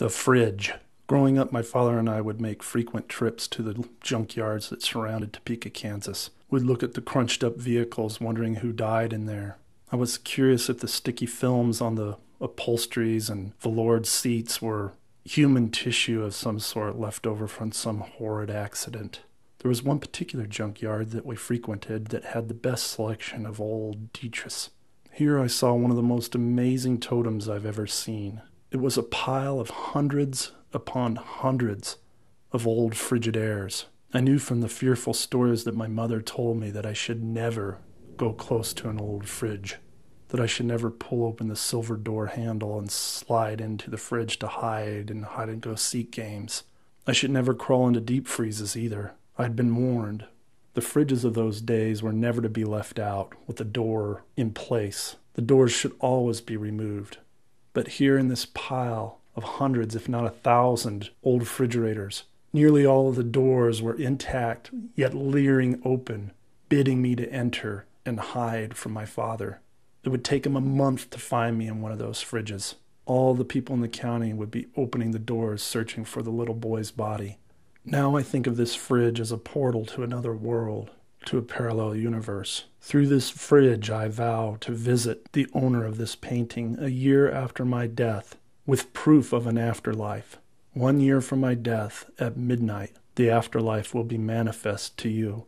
The fridge. Growing up, my father and I would make frequent trips to the junkyards that surrounded Topeka, Kansas. We'd look at the crunched up vehicles, wondering who died in there. I was curious if the sticky films on the upholsteries and veloured seats were human tissue of some sort left over from some horrid accident. There was one particular junkyard that we frequented that had the best selection of old detritus. Here I saw one of the most amazing totems I've ever seen. It was a pile of hundreds upon hundreds of old Frigidaires. I knew from the fearful stories that my mother told me that I should never go close to an old fridge, that I should never pull open the silver door handle and slide into the fridge to hide in hide and go seek games. I should never crawl into deep freezes either. I'd been warned. The fridges of those days were never to be left out with the door in place. The doors should always be removed. But here in this pile of hundreds, if not a thousand, old refrigerators, nearly all of the doors were intact, yet leering open, bidding me to enter and hide from my father. It would take him a month to find me in one of those fridges. All the people in the county would be opening the doors searching for the little boy's body. Now I think of this fridge as a portal to another world, to a parallel universe. Through this fridge, I vow to visit the owner of this painting a year after my death with proof of an afterlife. One year from my death, at midnight, the afterlife will be manifest to you.